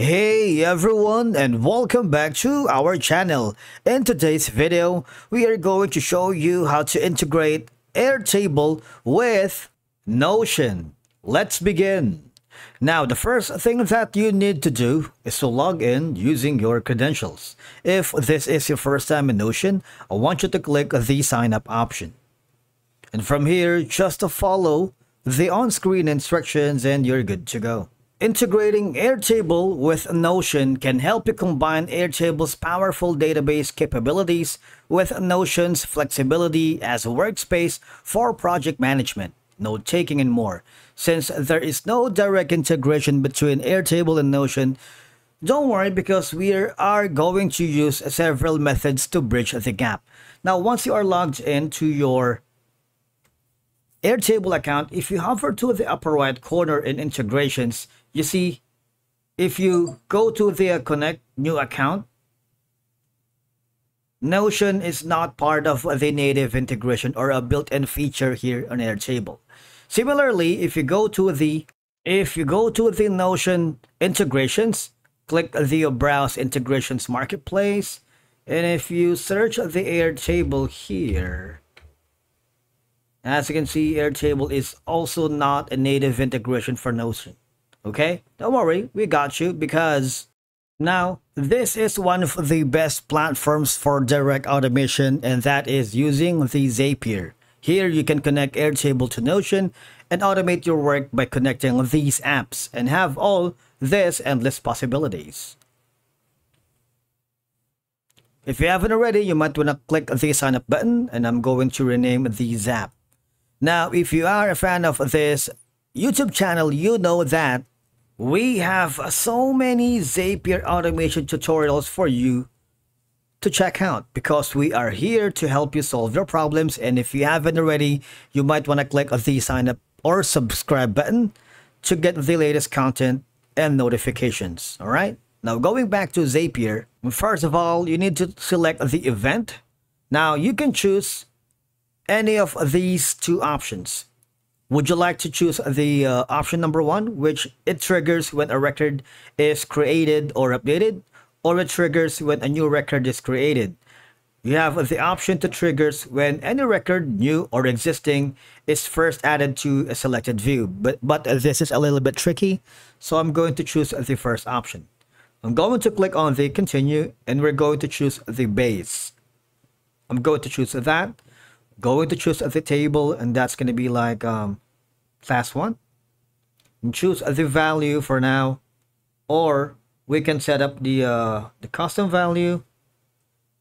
Hey everyone and welcome back to our channel. In today's video, we are going to show you how to integrate Airtable with Notion. Let's begin. Now, the first thing that you need to do is to log in using your credentials. If this is your first time in Notion, I want you to click the sign up option. And from here, just follow the on-screen instructions and you're good to go. Integrating Airtable with Notion can help you combine Airtable's powerful database capabilities with Notion's flexibility as a workspace for project management, note-taking, and more. Since there is no direct integration between Airtable and Notion, don't worry because we are going to use several methods to bridge the gap. Now, once you are logged into your Airtable account, if you hover to the upper right corner in integrations, you see, if you go to the connect new account, Notion is not part of the native integration or a built-in feature here on Airtable. Similarly, if you go to the if you go to the Notion integrations, click the browse integrations marketplace, and if you search the Airtable here, as you can see, Airtable is also not a native integration for Notion. Okay, don't worry, we got you because now this is one of the best platforms for direct automation and that is using the Zapier. Here you can connect Airtable to Notion and automate your work by connecting these apps and have all this endless possibilities. If you haven't already, you might want to click the sign up button and I'm going to rename the Zap. Now, if you are a fan of this YouTube channel, you know that we have so many Zapier automation tutorials for you to check out because we are here to help you solve your problems. And if you haven't already you might want to click the sign up or subscribe button to get the latest content and notifications all right? Now going back to Zapier first of all you need to select the event. Now you can choose any of these two options would you like to choose the uh, option number one, which it triggers when a record is created or updated, or it triggers when a new record is created? You have the option to triggers when any record, new or existing, is first added to a selected view. But, but this is a little bit tricky, so I'm going to choose the first option. I'm going to click on the continue and we're going to choose the base. I'm going to choose that going to choose the table and that's going to be like um, class 1 and choose the value for now or we can set up the uh, the custom value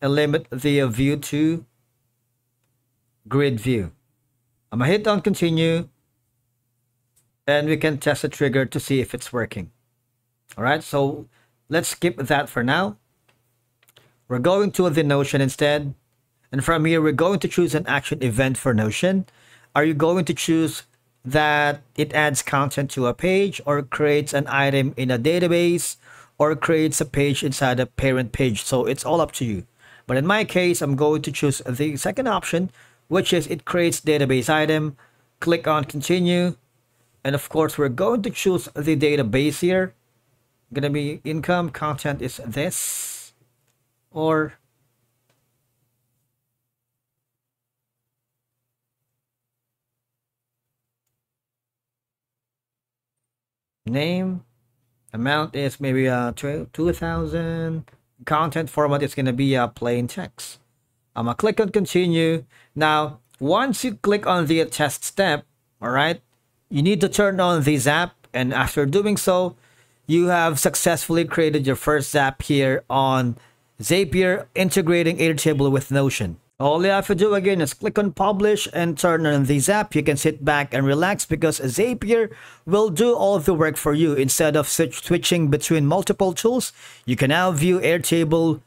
and limit the uh, view to grid view. I'm gonna hit on continue and we can test the trigger to see if it's working. All right so let's skip that for now. We're going to the notion instead and from here, we're going to choose an action event for Notion. Are you going to choose that it adds content to a page or creates an item in a database or creates a page inside a parent page? So it's all up to you. But in my case, I'm going to choose the second option, which is it creates database item. Click on continue. And of course, we're going to choose the database here. Gonna be income content is this or name amount is maybe uh 2000 content format is going to be a uh, plain text. I'm gonna click on continue. Now once you click on the test step all right you need to turn on the zap and after doing so you have successfully created your first zap here on zapier integrating airtable with notion all you have to do again is click on publish and turn on the Zap. You can sit back and relax because Zapier will do all the work for you. Instead of switching between multiple tools, you can now view Airtable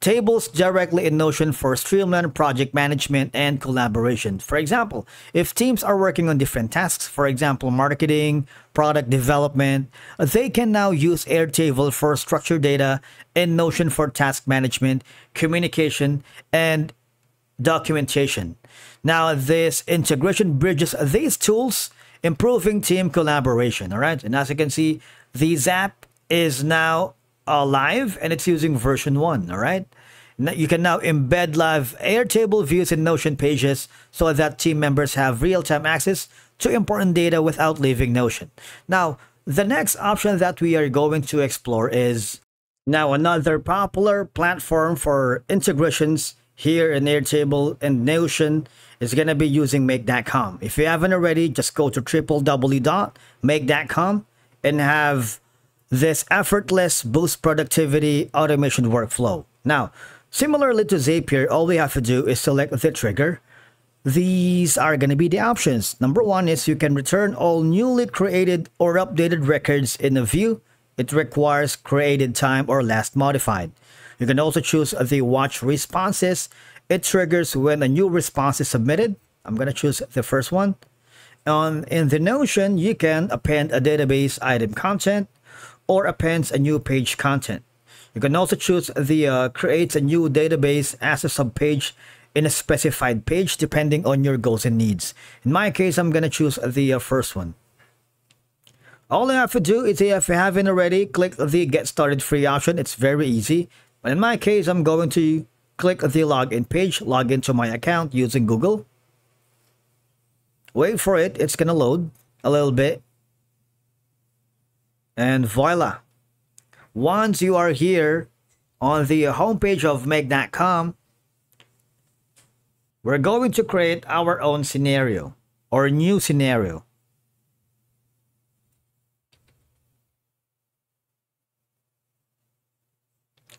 tables directly in Notion for streamlined project management and collaboration. For example, if teams are working on different tasks, for example, marketing, product development, they can now use Airtable for structured data and Notion for task management, communication, and documentation. Now, this integration bridges these tools, improving team collaboration. All right. And as you can see, the Zap is now uh, live and it's using version 1, all right? You can now embed live Airtable views in Notion pages so that team members have real-time access to important data without leaving Notion. Now, the next option that we are going to explore is now another popular platform for integrations here in Airtable and Notion is going to be using Make.com. If you haven't already, just go to www.make.com and have this effortless boost productivity automation workflow. Now, similarly to Zapier, all we have to do is select the trigger. These are going to be the options. Number one is you can return all newly created or updated records in a view. It requires created time or last modified. You can also choose the watch responses. It triggers when a new response is submitted. I'm going to choose the first one. On in the Notion, you can append a database item content or appends a new page content. You can also choose the uh, a new database as a subpage in a specified page depending on your goals and needs. In my case, I'm going to choose the uh, first one. All you have to do is if you haven't already, click the get started free option. It's very easy. But in my case, I'm going to click the login page, log into my account using Google. Wait for it. It's going to load a little bit. And voila. Once you are here on the homepage of Make.com, we're going to create our own scenario or new scenario.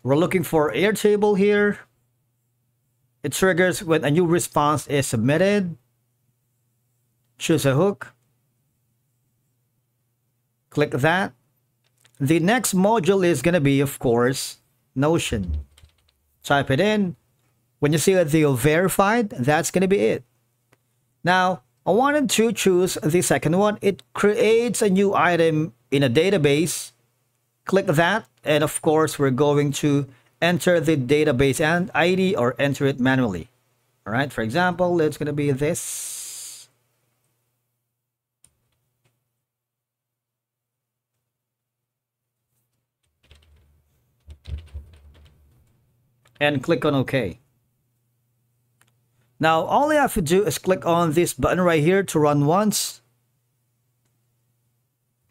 We're looking for Airtable here. It triggers when a new response is submitted. Choose a hook. Click that. The next module is going to be, of course, Notion. Type it in. When you see that the verified, that's going to be it. Now, I wanted to choose the second one. It creates a new item in a database. Click that. And of course, we're going to enter the database and ID or enter it manually. All right, for example, it's going to be this. And click on OK. Now, all you have to do is click on this button right here to run once.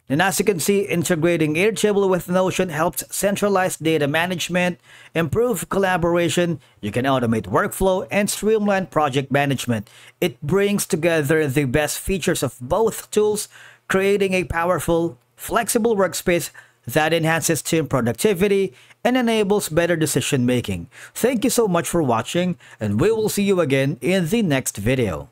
And as you can see, integrating Airtable with Notion helps centralize data management, improve collaboration, you can automate workflow, and streamline project management. It brings together the best features of both tools, creating a powerful, flexible workspace that enhances team productivity and enables better decision making. Thank you so much for watching and we will see you again in the next video.